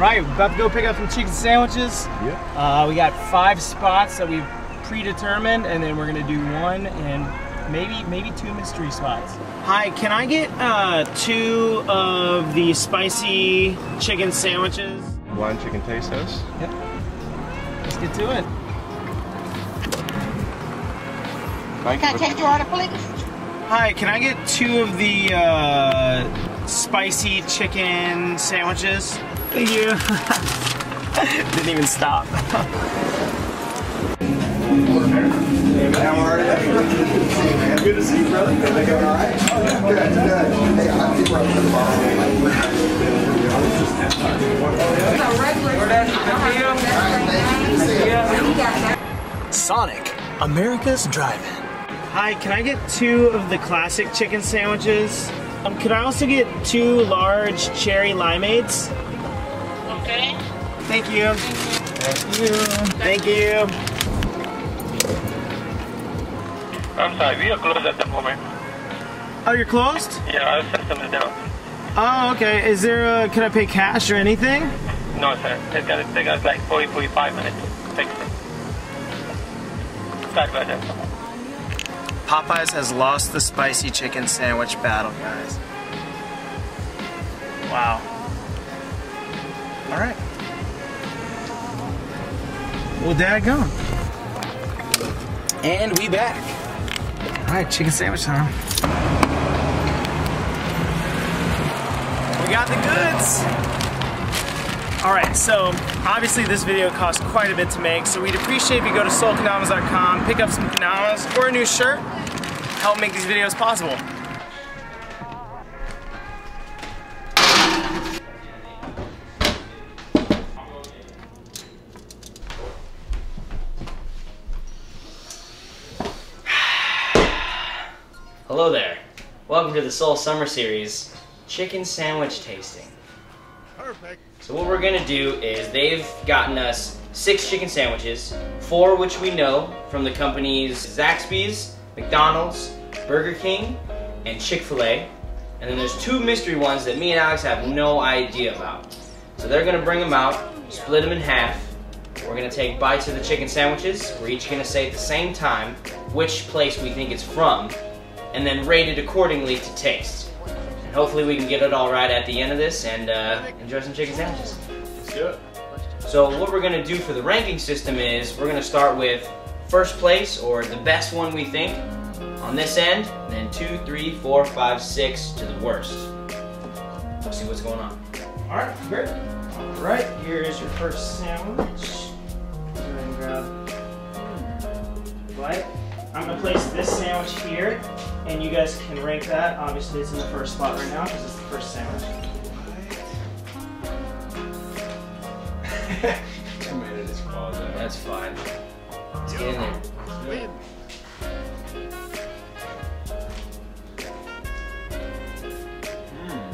right, we're about to go pick up some chicken sandwiches. Yep. Uh, we got five spots that we've predetermined, and then we're gonna do one and maybe maybe two mystery spots. Hi, can I get uh, two of the spicy chicken sandwiches? One chicken taste test. Yep. Let's get to it. Thank Can I take your order, please? Hi, can I get two of the uh, spicy chicken sandwiches? Thank you. Didn't even stop. Good to see you, brother. They all right? Good, good. Hey, I'll be right to the bar. Sonic, America's Drive-In. Hi, can I get two of the classic chicken sandwiches? Um, could I also get two large cherry limeades? Okay. Thank you. Thank you. Thank you. I'm sorry, we are closed at the moment. Oh, you're closed? Yeah, our system is down. Oh, okay. Is there a, can I pay cash or anything? No, sir. It's gonna take us like 40, 45 minutes to fix it. Sorry about that. Popeyes has lost the spicy chicken sandwich battle, guys. Wow. All right. Well, Dad, go. And we back. All right, chicken sandwich time. We got the goods. All right, so obviously this video cost quite a bit to make, so we'd appreciate if you go to solkendamas.com, pick up some kendamas or a new shirt, help make these videos possible. Welcome to the Sol Summer Series Chicken Sandwich Tasting. Perfect. So, what we're gonna do is they've gotten us six chicken sandwiches, four which we know from the companies Zaxby's, McDonald's, Burger King, and Chick fil A. And then there's two mystery ones that me and Alex have no idea about. So, they're gonna bring them out, split them in half. We're gonna take bites of the chicken sandwiches. We're each gonna say at the same time which place we think it's from, and then rate it accordingly to taste. And hopefully we can get it all right at the end of this and uh, enjoy some chicken sandwiches. Let's do it. So what we're gonna do for the ranking system is we're gonna start with first place or the best one we think on this end, and then two, three, four, five, six to the worst. Let's see what's going on. All right, great. All right, here is your first sandwich. Go ahead and grab bite. I'm gonna place this sandwich here, and you guys can rank that. Obviously, it's in the first spot right now because it's the first sandwich. Tomato just falls out. That's fine. Let's get in there. Hmm.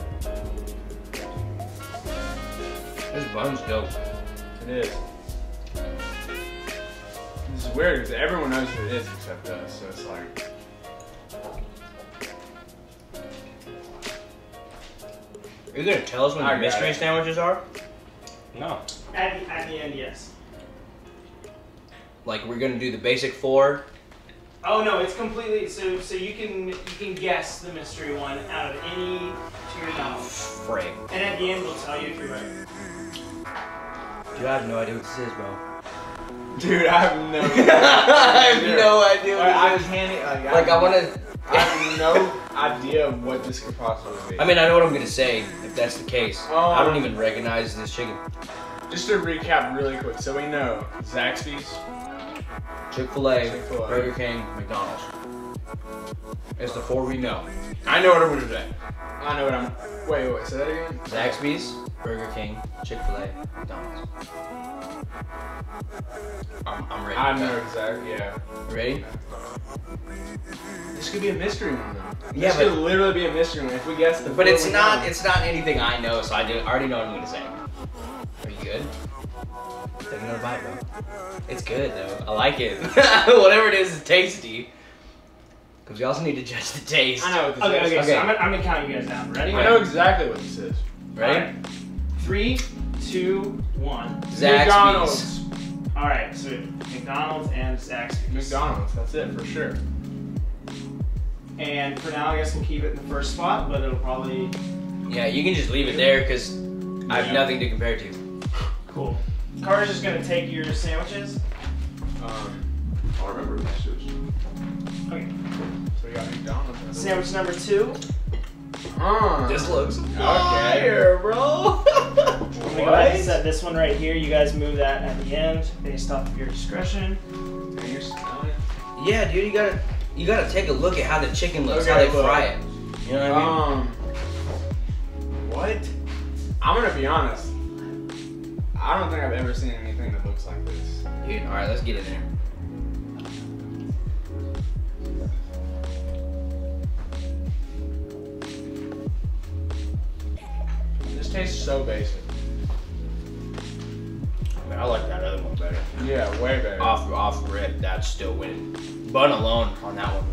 This bun's dope. It is. This is weird because everyone knows what it is except us, so it's like. Are you gonna tell us when I the mystery it. sandwiches are? No. At the, at the end, yes. Like we're gonna do the basic four. Oh no, it's completely so. So you can you can guess the mystery one out of any to your knowledge, Frick. and at the end we'll tell you if you're right. Dude, I have no idea what this is, bro. Dude, I have no. I have no idea Like, I what this is. can't. Like, Like I wanna. I have no idea of what this could possibly be. I mean, I know what I'm gonna say if that's the case. Oh. I don't um, even recognize this chicken. Just to recap really quick, so we know Zaxby's, Chick Fil A, Chick-fil-A. Burger King, McDonald's. It's the four we know. I know what I'm gonna say. I know what I'm. Wait, wait, say that again. Zaxby's, Burger King, Chick Fil A, McDonald's. I'm, I'm ready. I know exactly. Yeah. Ready? This could be a mystery one though. Yeah, this but- could literally be a mystery one if we guess the. But it's not. know. It's not anything I know, so I do, I already know what I'm gonna say. Are you good? Take another bite, bro. It's good though. I like it. Whatever it is, is tasty. Because we also need to judge the taste. I know what this Okay, is. okay, Okay. so I'm gonna, I'm gonna count you guys down. Ready? I know exactly what this is. Ready? Alright. Three, two, one. Zaxby's. McDonald's. All right, so McDonald's and Zaxby's. McDonald's. That's it for sure. And for now, I guess we'll keep it in the first spot, but it'll probably Yeah, you can just leave it there because I have Yeah. nothing to compare to. cool. Carter's just gonna take your sandwiches. Um, I'll remember this is. Okay. so we got McDonald's. Sandwich number two. Uh, This looks Okay. fire, bro. I'm gonna go ahead and set this one right here. You guys move that at the end based off of your discretion. Are you smelling it? yeah, dude, you gotta you gotta take a look at how the chicken looks, how they look. fry it. You know what I mean? Um, what? I'm gonna be honest. I don't think I've ever seen anything that looks like this. Dude, all right, let's get in there. This tastes so basic. Man, I like that other one better. Yeah, way better. Off off rip, that's still winning. Bun alone on that one.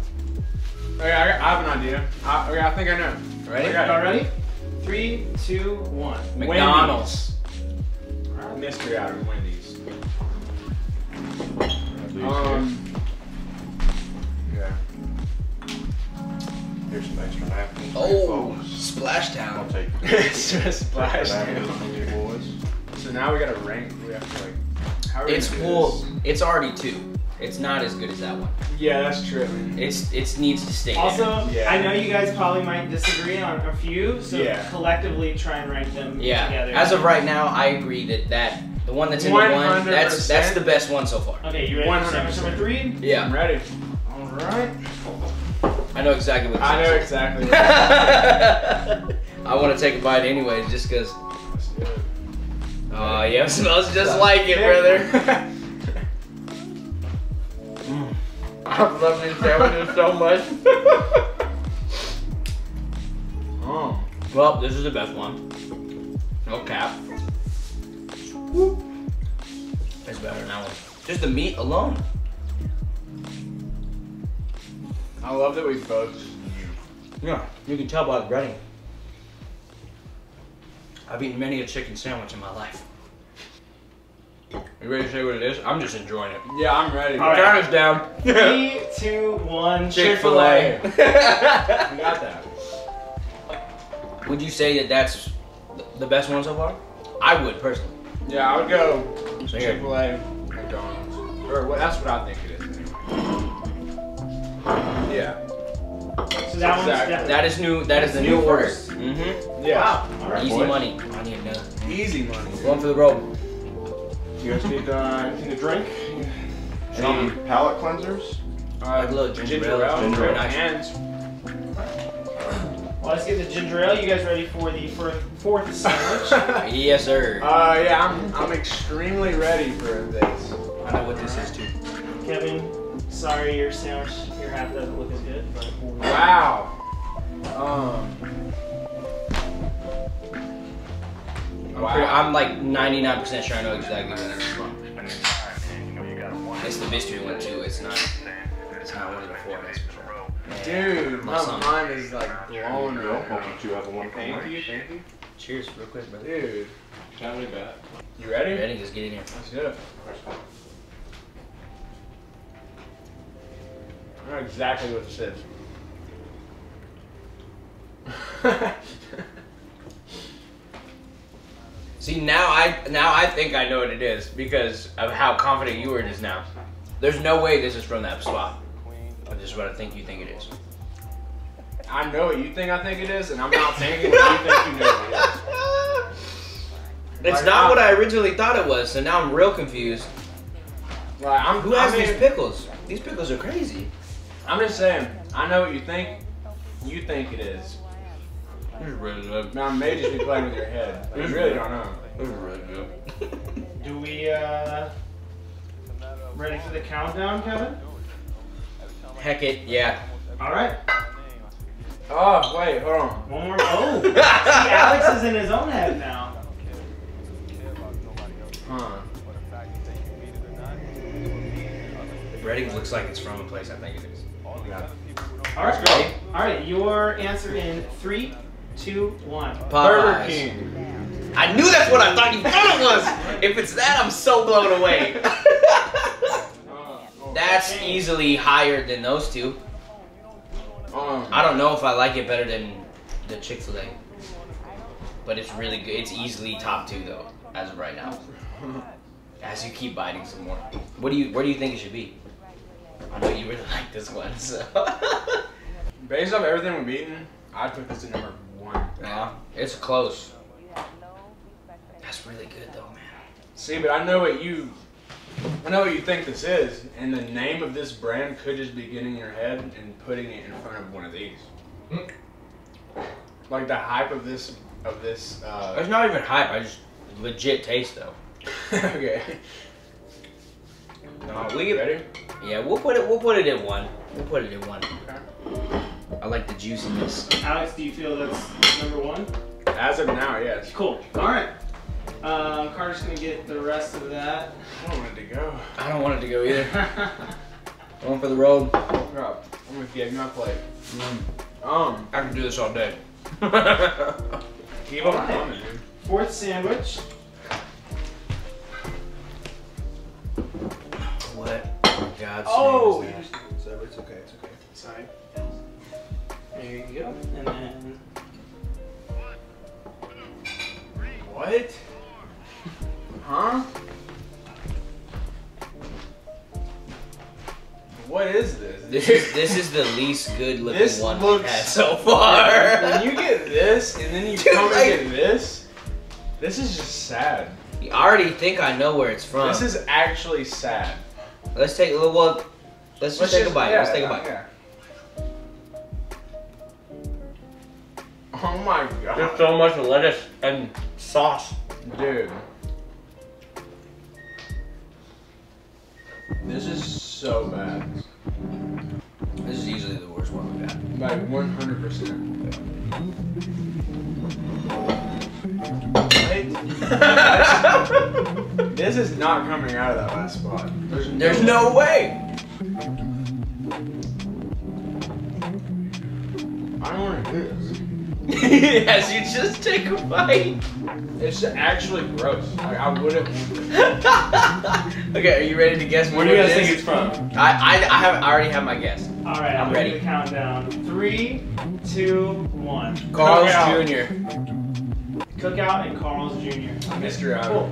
Okay, I, got- I have an idea. I, okay, I think I know. Ready? Okay. Y'all ready? Three, two, one. McDonald's. Wendy's. Mystery out of Wendy's. Um. Yeah. Here's some extra napkins. Oh, folks. Splash I'll take it's just splash. napkins from you boys. So now we gotta rank. We have to like. How are we It's gonna do cool. It's already two. It's not as good as that one. Yeah, that's true. I It's it needs to stay. there. Also, Yeah. I know you guys probably might disagree on a few, so Yeah. collectively try and rank them Yeah. together. As of right now, I agree that that the one that's in the one that's that's the best one so far. Okay, you ready for sandwich 100%. number three? I'm Yeah, ready. All right. I know exactly what. I know is. exactly. What I want to take a bite anyways, just cause. Let's. Oh yeah, smells just like it, brother. I love these sandwiches so much. oh. well, this is the best one. No cap. It's better than that one. Just the meat alone. I love that we both. Yeah, you can tell by the breading. I've eaten many a chicken sandwich in my life. You ready to say what it is? I'm just enjoying it. Yeah, I'm ready. All right. Count us down. Three, two, one. Chick-fil-A. We got that. would you say that that's the best one so far? I would personally. Yeah, I would go So. Chick Fil A, McDonald's, or what? That's what I think it is. Anyway. Yeah. So that one's Exactly. definitely. That is new. That is the new new order. Mm-hmm. Yeah. Wow. All right. Easy boys. money. I need another. Easy money. Going for the road. You guys need uh, anything to drink? Any Um, palate cleansers? Uh, Like a little ginger ale. ginger Ginger ale, ale. and Well, let's get the ginger ale. You guys ready for the fir- fourth sandwich? Yes, sir. Uh, yeah, I'm, I'm extremely ready for this. I know what this is too. Kevin, sorry your sandwich, your half doesn't look as good, but Wow. Um. I'm, pretty, I'm like 99% sure I know exactly what it is from. It's the mystery one too. It's not. It's not one of the four. That's for. Dude, my My mind is like blown Well, right hope now. that you have a wonderful Thank you, thank you. Cheers, real quick, brother. Dude, Tell me that. you ready? Ready? Just get in here. Let's do it. I know exactly what this is. See now I now I think I know what it is because of how confident you were just now. There's no way this is from that spot. But this is what I think you think it is. I know what you think I think it is, and I'm not thinking what you think you know it is. It's Like, not I- what I originally thought it was, so now I'm real confused. Like, I'm, Who has I mean, these pickles? These pickles are crazy. I'm just saying, I know what you think. You think it is. This is really good. Now, I may just be playing with your head. I really don't know. This is really good. do we uh ready for the countdown, Kevin? Heck it, yeah. All right. Oh, wait, hold on. One more. Oh, see, Alex is in his own head now. Huh. The breading looks like it's from a place I think it is. Yeah. All right, Ready? All right, your answer in three, two, one. Burger King. I knew that's what I thought you thought it was. If it's that, I'm so blown away. That's easily higher than those two. Um, I don't know if I like it better than the Chick Fil A, but it's really good. It's easily top two though, as of right now. As you keep biting some more, what do you where do you think it should be? I know you really like this one, so based off everything we've eaten, I'd put this at number one. yeah, it's close. That's really good though, man. See, but I know what you, I know what you think this is, and the name of this brand could just be getting in your head and putting it in front of one of these. Like the hype of this, of this. It's Uh, not even hype. I just legit taste though. okay. No, we ready? yeah, we'll put it we'll put it in one. We'll put it in one. I like the juiciness. Alex, do you feel that's number one? As of now, yes. Cool. All right. Um, Carter's gonna get the rest of that. I don't want it to go. I don't want it to go either. Going for the road. Rob, I'm gonna give you my plate. Um, I can do this all day. keep on Alright. coming, dude. Fourth sandwich. what? God's Oh, name you is just- it's okay, it's okay. sorry. There you go. And then What? Huh? What is this? This is this is the least good looking This one looks- we've had so far. when you get this and then you Dude, come like- and get this, this is just sad. I already think I know where it's from. This is actually sad. let's take a little. Well, let's just take a bite. yeah, let's take a bite. yeah. Oh my god. There's so much lettuce and sauce. Dude. This is so bad. This is easily the worst one we've had. Like 100%. This is not coming out of that last spot. There's no, There's no way. this. As you just take a bite. It's actually gross. Like, I wouldn't. okay, are you ready to guess where do you it guys think is? it's from? I, I, I have I already have my guess. All right, I'm I'm ready. ready. The countdown. Three, two, one. Carl's Cookout. Jr. Cookout and Carl's Jr. Mr. Out. Cool.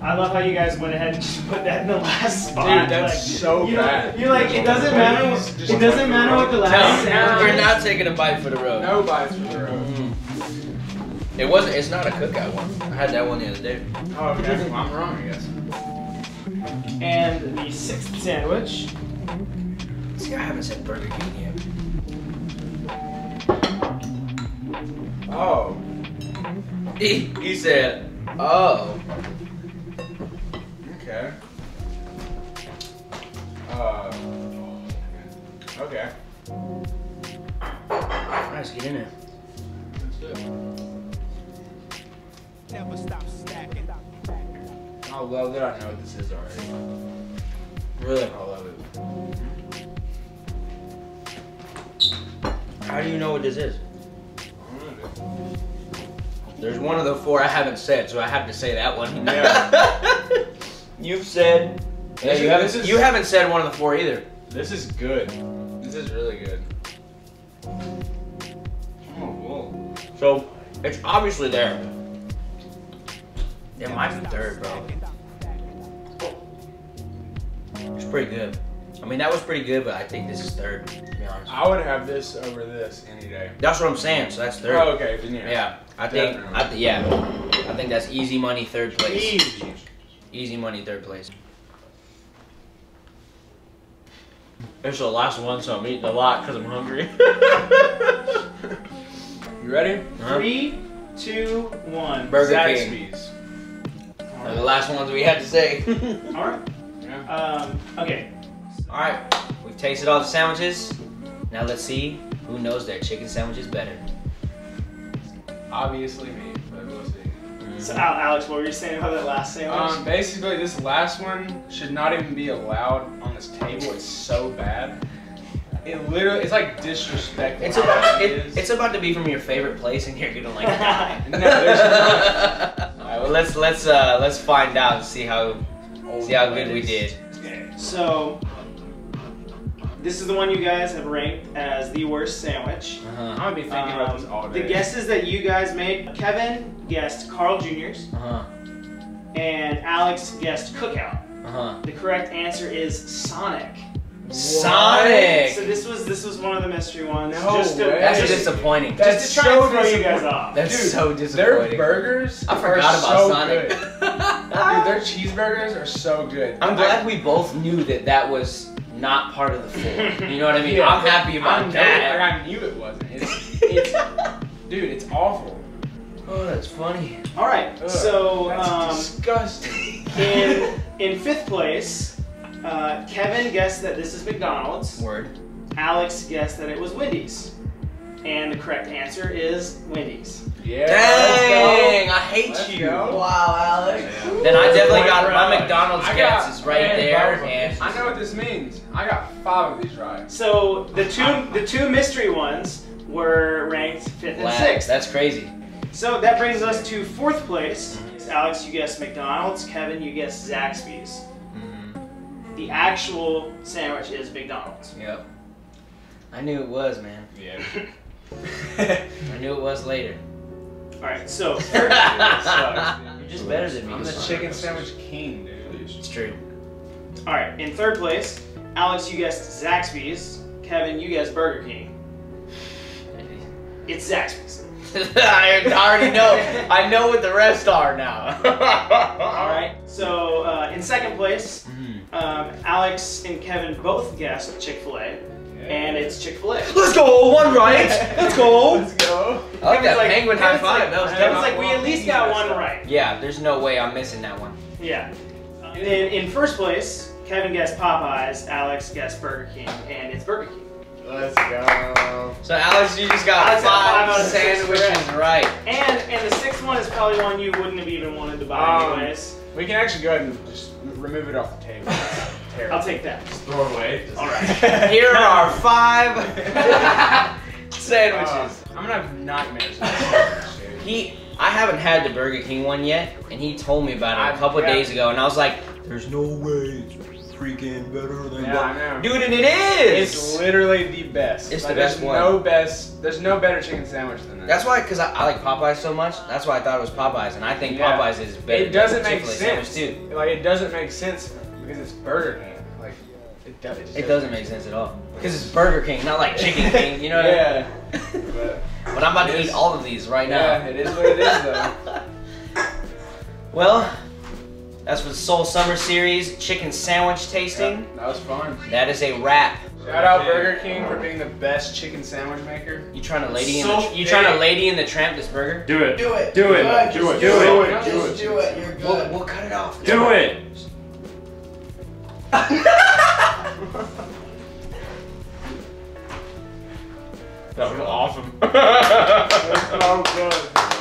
I love how you guys went ahead and just put that in the last spot. Dude, that's like, so you bad. You're like, it doesn't matter. Just It doesn't matter what the Tell last him, sound we're is. not taking a bite for the road. No bites for the road. It wasn't. It's not a cookout one. I had that one the other day. Oh, okay. Well, I'm wrong, I guess. And the sixth sandwich. See, I haven't said Burger King yet. Oh. He, he said, "Oh, Okay. Uh. Okay. nice, get in there." Let's do it. I love that I know what this is already. Really? I love it. How do you know what this is? I don't know, dude. There's one of the four I haven't said, so I have to say that one. Yeah. You've said. Yeah, you haven't. is- you haven't said one of the four either. This is good. This is really good. Oh, whoa. So it's obviously there. It might be third, bro. It's pretty good. I mean, that was pretty good, but I think this is third. To be honest. I would have this over this any day. That's what I'm saying. So that's third. Oh, okay. Then yeah. Yeah, I think. Definitely. I th- yeah, I think that's easy money third place. Easy. Easy money third place. It's the last one, so I'm eating a lot because I'm hungry. You ready? Uh-huh. Three, two, one. Burger King. Zaxby's. They're the last ones we had to say. All right. Yeah. Um. Okay. all right, we've tasted all the sandwiches. Now let's see who knows their chicken sandwiches better. Obviously me, but we'll see. So, Alex, what were you saying about that last sandwich? Um, basically, this last one should not even be allowed on this table. It's so bad. It literally, it's like disrespectful. It's about It it, is. it's about to be from your favorite place, and you're gonna like die. No, there's not. All right, well let's let's uh let's find out and see how Old see how good we lettuce. did. So, this is the one you guys have ranked as the worst sandwich. Uh I'm huh. gonna be thinking about this all Um, day. the guesses that you guys made Kevin guessed Carl Jr.'s, Uh huh. and Alex guessed Cookout. Uh huh. The correct answer is Sonic. Sonic. So this was this was one of the mystery ones. No just to, way. That's just, disappointing. That's just to try so and throw you guys off. That's Dude, so disappointing. Their disappointing. burgers I are forgot about so Sonic. good. Dude, their cheeseburgers are so good. I'm glad we both knew that that was not part of the four. You know what I mean? Yeah, I'm happy about I know, that. Like I knew it wasn't. It's, it's, dude, it's awful. Oh, that's funny. All right. Ugh, So that's um, disgusting. in in fifth place, uh, Kevin guessed that this is McDonald's. Word. Alex guessed that it was Wendy's. And the correct answer is Wendy's. Yeah. Dang, I hate Let's you. go. Wow, Alex. Then I definitely Point got my Alex. McDonald's I guess got- is right man, there, and. I know what this means. I got five of these right. So the two the two mystery ones were ranked fifth and sixth. That's crazy. So that brings us to fourth place. Alex, you guessed McDonald's. Kevin, you guessed Zaxby's. The actual sandwich is McDonald's. Yep. I knew it was, man. Yeah. I knew it was later. All right. So You're just better than me. I'm the chicken sandwich king, dude. It's true. all right. In third place, Alex, you guessed Zaxby's. Kevin, you guessed Burger King. It's Zaxby's. I already know. I know what the rest are now. All right. So uh, in second place. Um, Alex and Kevin both guessed Chick Fil A, and it's Chick Fil A. Let's go. One right. Let's go. Let's go. I like that Kevin's penguin high Kevin's five. Like, that was Kevin's like, we at least got one right. Yeah, there's no way I'm missing that one. Yeah. In, in first place, Kevin guessed Popeyes, Alex guessed Burger King, and it's Burger King. Let's go. So Alex, you just got Alex got five, five out of sandwiches correct. right. And and the sixth one is probably one you wouldn't have even wanted to buy Um, anyways. We can actually go ahead and just remove it off the table. It's terrible. I'll take that. Just throw it away. All right. Here are five Uh, sandwiches. I'm gonna have nightmares. about this, dude. He, I haven't had the Burger King one yet, and he told me about it a I- couple yeah. days ago, and I was like, "There's no way it's freaking better than Yeah, I know. Dude, and it is. It's literally the best. It's Like, the best there's one. No best. There's no better chicken sandwich than that. That's why, cause I, I like Popeyes so much. That's why I thought it was Popeyes, and I think Yeah. Popeyes is better. It doesn't than make sense. sandwich too. Like it doesn't make sense because it's Burger King. Like it, do, it, just It doesn't make sense at all. Because it's Burger King, not like Chicken King. You know what yeah. I mean? But, But I'm about to is- eat all of these right yeah, now. it is what it is though. Well, that's for the Sol Summer Series chicken sandwich tasting. That was fun. That is a wrap. Shout out Burger King for being the best chicken sandwich maker. You trying to lady in the you trying to lady in the tramp this burger? Do it. Do it. Do it. Good. Do it. Just Do it. Do it. You're We'll, good. we'll cut it off. Do it. That was awesome. Oh, good.